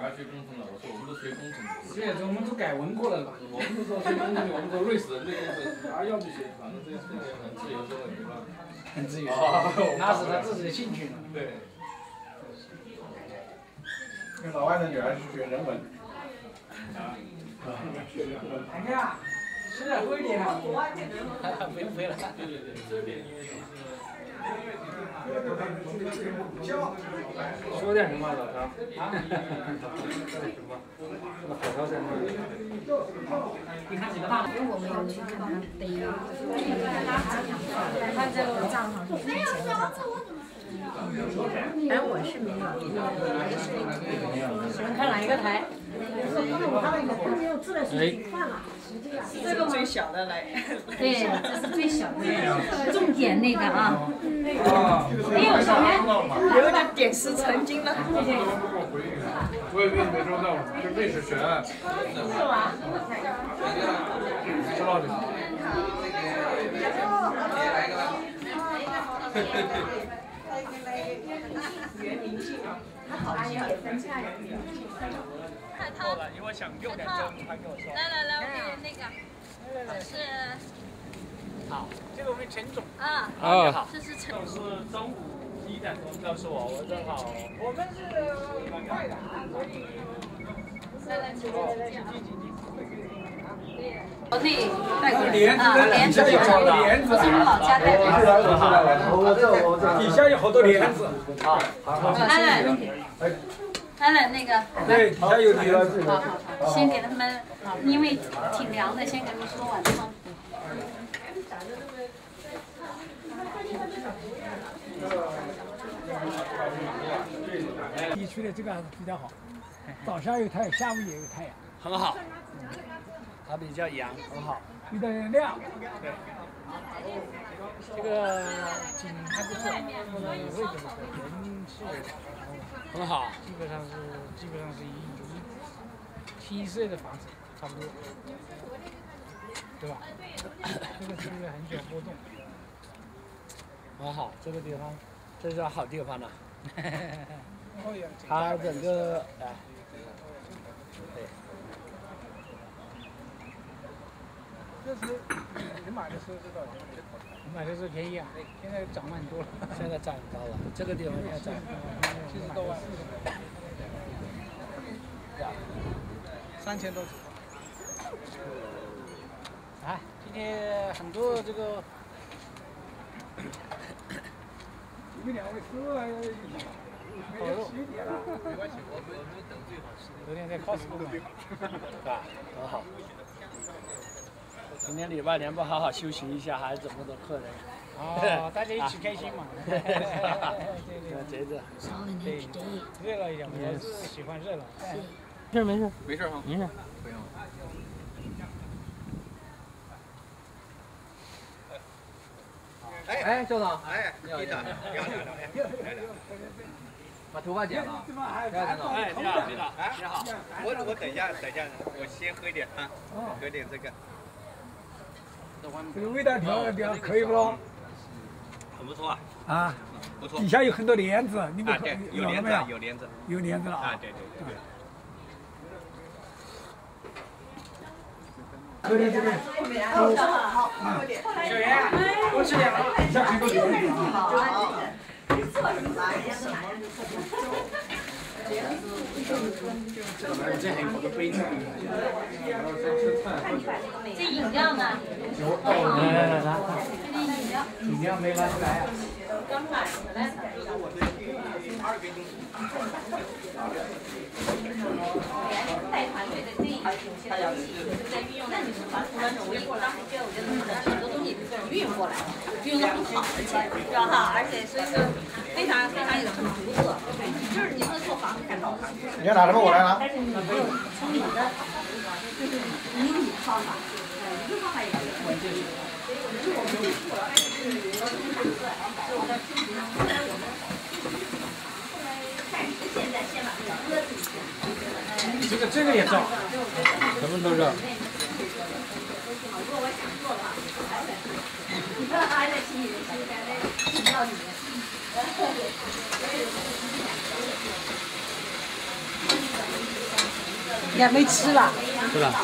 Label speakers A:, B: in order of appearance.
A: 大学工程的，我说我们都学工程的。
B: 现在我们都改文科了嘛，
A: 我们都说学工程的，我们说瑞士工程，他要不学，反正这这个很自由的，对吧？
B: 很自由
A: 哦，
B: 那是他自己的兴趣嘛。
A: 对。
C: 跟老外的女儿去学人文。啊。学人文。
B: 哎呀，现在会点啊。
A: 不用飞了。对对对，这边因为是。
B: 说点什么，老张？啊？说点什么？那好好在那里。你看几个大？
D: 因为我们有去看他逮他在我的账号里面钱在涨。哎，我是没有。喜欢看哪一个台？
E: 这个最小的来。
D: 对，这是最小的，重点那个啊。没有小孩，
E: 有点点石成金了。
C: 我也没没收到，就历史。
D: 是吧？
C: 知道的。
E: 原明信啊，他好像也分菜。
F: 错了，因为想六点钟，他跟我说。来来来，我给你那个，这是。好，这个我们陈总。啊。
B: 啊。
F: 好。这是陈总。是中午一点钟告诉我，我正好。我们是快的，所以。来来，请坐，请进，请进。
D: 国内带过来
C: 啊，
D: 帘子，帘子，不是我老家带过
C: 来。底下有好多帘子。
D: 好，好，来来，来来那个。
C: 对，底下有帘子。
D: 好好好，先给他们，因为挺凉的，先给他们说完吗？
G: 地区的这个还是比较好，早上有太阳，下午也有太阳，
F: 很好。它比较阳，很好。
G: 比较亮。
F: 对。这个景还不错，这个位置不错，人是很好。基本上是基本上是一一七岁的房子，差不多，对吧？这个是一个很小波动。很好，这个地方，这是好地方了。它整个哎。
G: 这是你买的时候是多少钱？
F: 你买的时候便宜啊，
G: 现在涨了很多了。
F: 现在涨高了，这个地方现在涨
G: 七十多万。三千多。
F: 啊，今天很多这个。
G: 你们两位哥还要
F: 烤肉。没关系，我们我们等最好吃的。昨天在 Costco 买，是吧？很好。今天礼拜天不好好休息一下，还这么多客人。
G: 哦，大家一起开心嘛。对对
F: 对。节日。
G: 对，热闹一点，我是喜欢热闹。
F: 没事没事。
A: 没事哈。
F: 没事。
A: 不用。
H: 哎哎，校长。哎，你好，你好，你好，你好。
A: 把头发剪了。
H: 哎，你好，你好，你好。你好。我我等一下，等一下，我先喝点啊，喝点这个。
G: 这个味道调调可以不咯？
H: 很不错啊。
G: 啊。
H: 不错。
G: 底下有很多帘子，你们
H: 有帘子，有帘子，
G: 有帘子了
H: 啊。对对对。
G: 喝点这边。
E: 好，好，喝点。
B: 小袁，多吃点。
G: 底下很多帘子啊。
E: 好。
A: 这还有好多杯子。
D: 这饮料呢？
B: 来来来来。
D: 这饮料。
B: 饮料没拿出来啊。
D: 刚买回来的。带团队的这一有些东西在运用，那你是把除了厨艺，当时觉得我觉得很多东西运用过来，运用的很好，而且是吧哈？而且所以说非常非常有很独特，就是你说做房子很好看。
C: 你要拿什么我来拿？
D: 但是你没有从你的，就是你有你的方法，你的方法也可以。我就是我们最初开始是有了这个是我在自己后来我们后来暂时现在先把这个搁置一下。
B: 这个这个也照，什么都照。
D: 如果我想做的话，还在，还在心里，心里在那饮料也没吃了。
I: 是吧？